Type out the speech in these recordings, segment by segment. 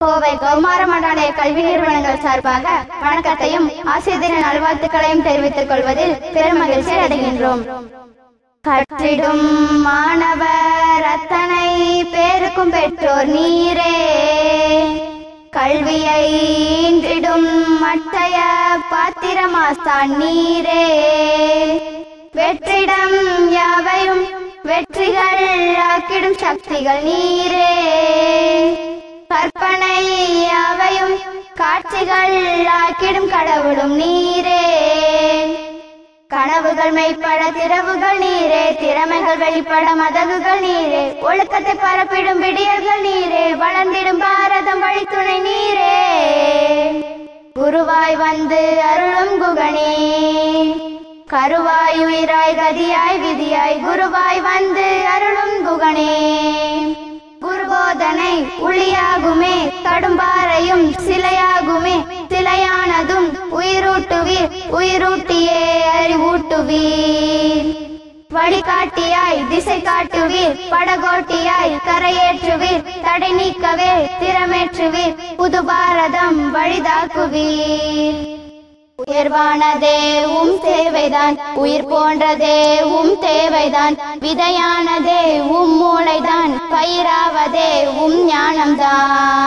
கோவை கௌமார மண்டாலய கல்வி நிறுவனங்கள் சார்பாக வணக்கத்தையும் ஆசிரியர் நல்வாழ்த்துக்களையும் தெரிவித்துக் கொள்வதில் பெருமகிழ்ச்சி அடைகின்றோம். கற்றிடும் மாணவர் அத்தனை பேருக்கும் பெற்றோர் நீரே. கல்வியை ஈன்றிடும் மற்றைய பாத்திரமாஸ்தான் நீரே. வெற்றிடம் யாவையும் வெற்றிகள் ஆக்கிடும் சக்திகள் நீரே. காட்சிகள் ஆக்கிடும் கடவுளும் நீரே. கனவுகள் மெய்ப்பட திறவுகள் நீரே. திறமைகள் வெளிப்பட மதகுகள் நீரே. ஒழுக்கத்தை பரப்பிடும் விடியல்கள் நீரே. வளர்ந்திடும் பாரதம் வழித்துணை நீரே. குருவாய் வந்து அருளும் குகனே. கருவாய் உயிராய் கதியாய் விதியாய் குருவாய் வந்து ஒளியாகுமே கடும்பாறையும் சிலையாகுமே சிலையானதும் உயிரூட்டுவீர் உயிரூட்டியே அறிவூட்டுவீர். வழிகாட்டியாய் திசை காட்டுவீர் படகோட்டியாய் கரையேற்றுவீர் தடை நீக்கவே திறமேற்றுவீர் புது பாரதம் வழிதாக்குவீர். உயர்வானதே உம் தேவைதான் உயிர் போன்றதே உம் தேவைதான் விதையானதே உம் மூளைதான் பயிராவதே உம் ஞானம்தான்.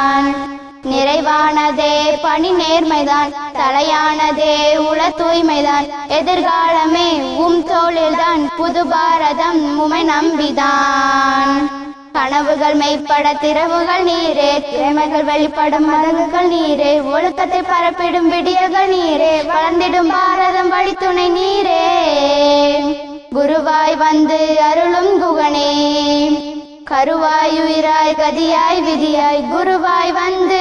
நிறைவானதே பணி நேர்மைதான் தலையானதே உள தூய்மைதான். எதிர்காலமே உம் தோளில்தான் புது பாரதம் உமை நம்பிதான். கனவுகள் மெய்ப்பட திறவுகள் நீரே திறமைகள் வெளிப்படும் மரங்குகள் நீரே ஒழுக்கத்தை பரப்பிடும் விடியகள் நீரே வளர்ந்திடும் பாரதம் வழித்துணை நீரே. குருவாய் வந்து அருளும் குகனே கருவாய் உயிராய் கதியாய் விதியாய் குருவாய் வந்து